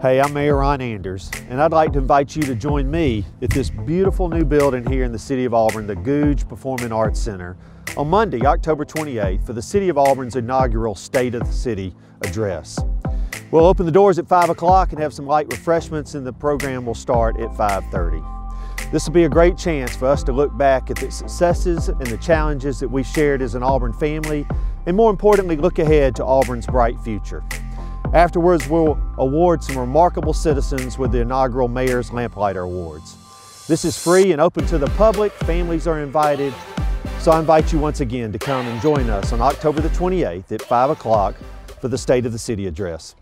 Hey, I'm Mayor Ron Anders, and I'd like to invite you to join me at this beautiful new building here in the City of Auburn, the Gogue Performing Arts Center, on Monday, October 28th, for the City of Auburn's inaugural State of the City address. We'll open the doors at 5 o'clock and have some light refreshments, and the program will start at 5.30. This will be a great chance for us to look back at the successes and the challenges that we shared as an Auburn family, and more importantly, look ahead to Auburn's bright future. Afterwards, we'll award some remarkable citizens with the inaugural Mayor's Lamplighter Awards. This is free and open to the public. Families are invited. So I invite you once again to come and join us on October the 28th at 5 o'clock for the State of the City address.